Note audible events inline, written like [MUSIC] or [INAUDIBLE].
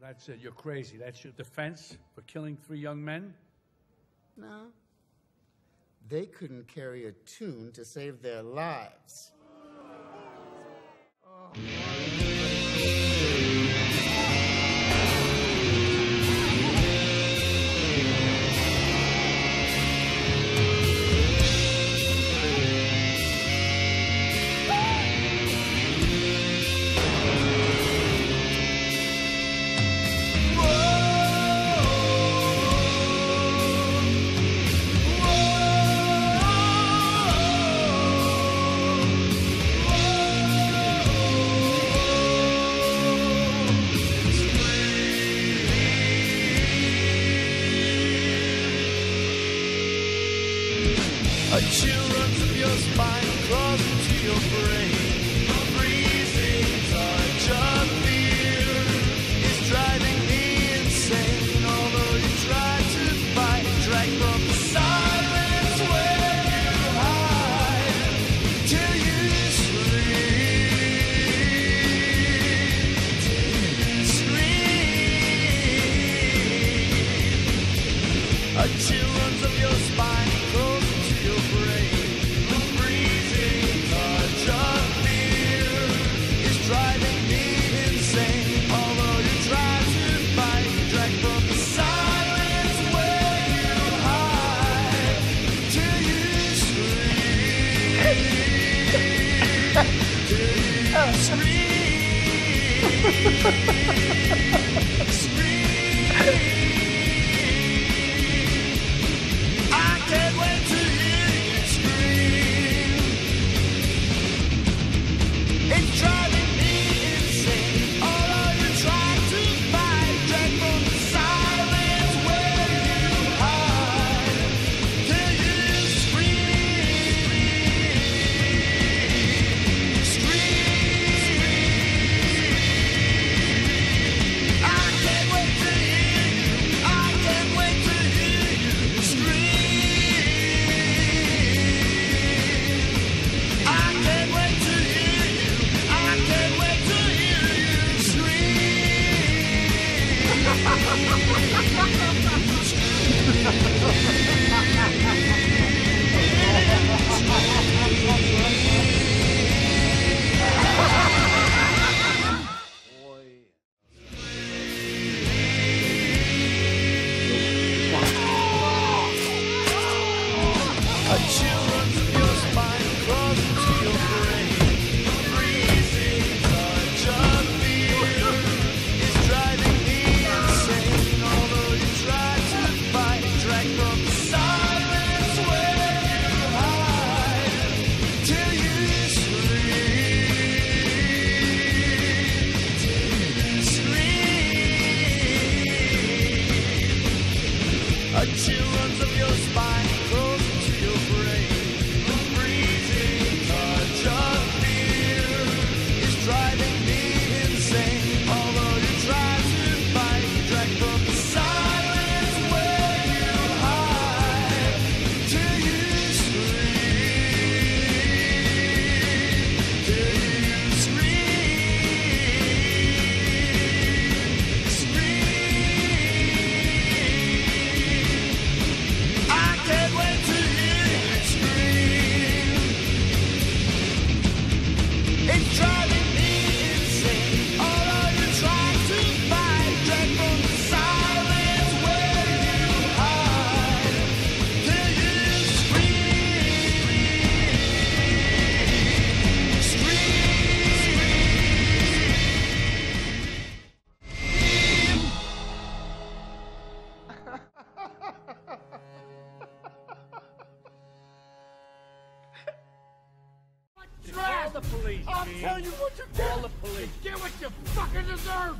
that's it. You're crazy. That's your defense for killing three young men? No. They couldn't carry a tune to save their lives. Oh. chill runs up your spine, crawls into your brain. The reasons are just fear driving me insane. Although you try to fight, drag from the silence where you hide till you. Scream. A chill runs up your spine. Street. [LAUGHS] Yeah. [LAUGHS] the police, I'm telling you what you get. Call the police. You get what you fucking deserve.